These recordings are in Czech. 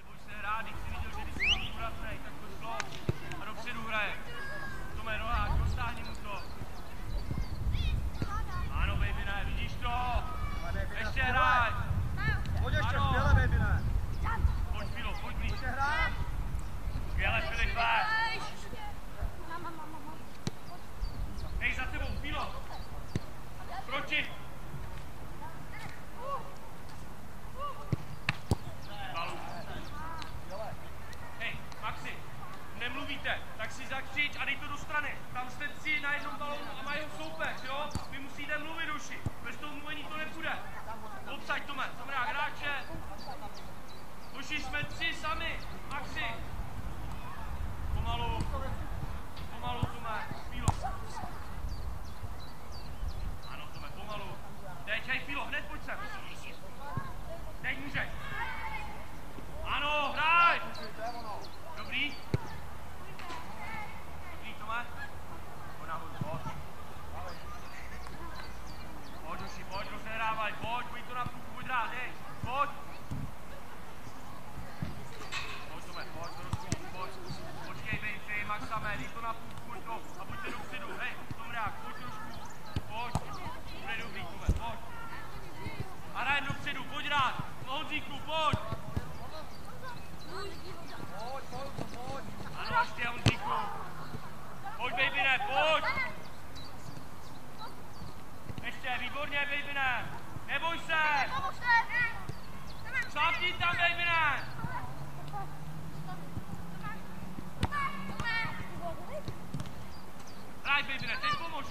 Neboj se hrát, když jsi viděl, že když jsi tak to šlo. Sterne am Stettin ein und bauen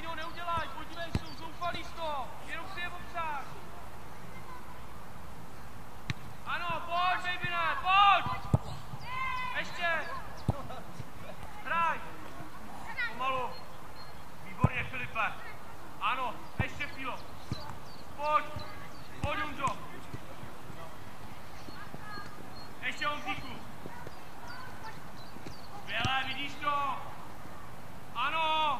jiného neuděláš, podívej, jsou zoufalí z toho, jenom si je popřáš. Ano, pojď, baby, ne, pojď! Ještě! Hraj! Pomalu. Výborně, Filipe. Ano, ještě chvílo. Pojď, pojď, Undo. Ještě on Honzíku. Skvělé, vidíš to? Ano!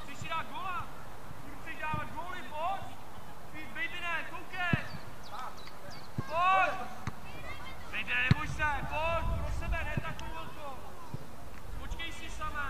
dát gola. Tím chceš dávat góly, pojď. Vejdene, koukej. Pojď. Vejdene, neboj se, pojď. Pro sebe, ne takovou velkou. Počkej si samé.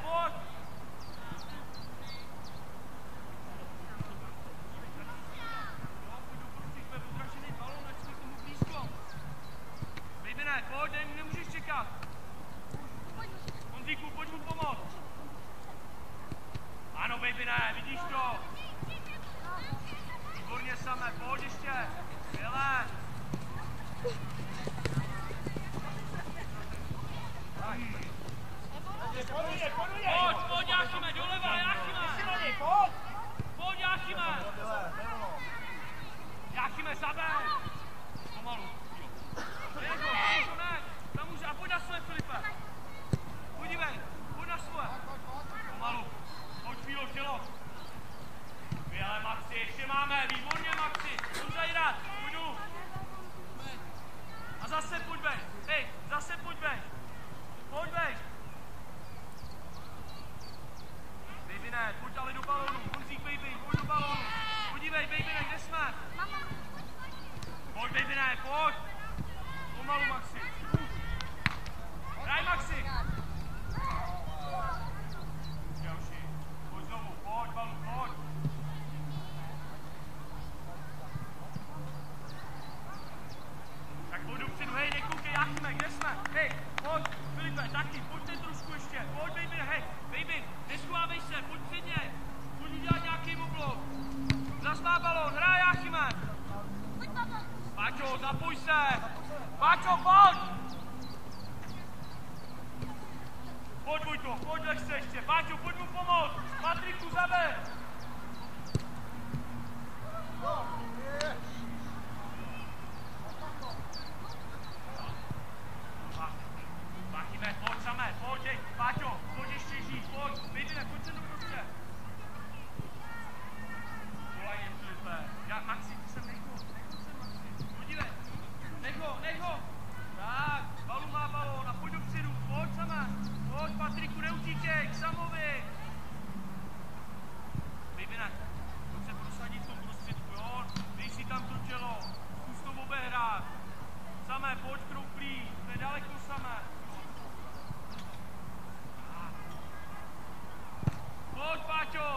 boy. Baba!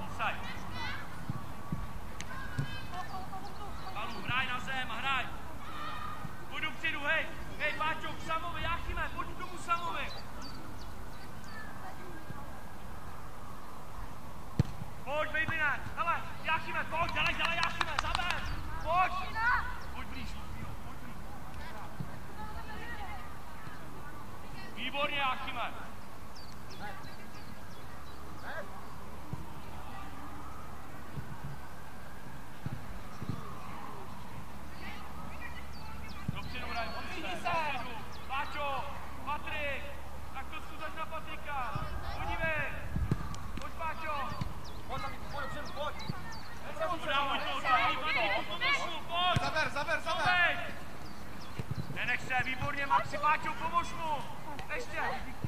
Offside. Hráj na zem, hraj! Матю, помощь ему! Дайте!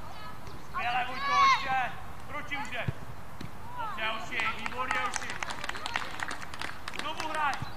Skvěle, Vojto, Dobře, už výborně už. Znovu hraj.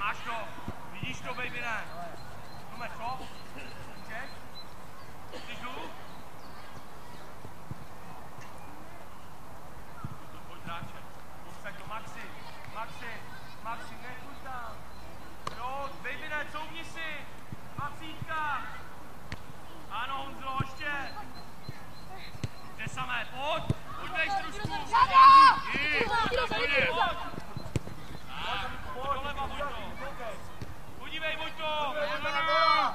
máš to. Vidíš to, baby, ne? Numer co? Ček? Jsi dolů? To tvoj dráček. Povstaň to, Maxi. Maxi, Maxi, nekuď tam. Jo, baby, ne, couvni si. Macítka. Ano, Honzo, ještě. Jde samé, pojď. Pojď, dej trošku. Jdi, pojď, pojď. Podívej, Vojto! Podívej, Vojto!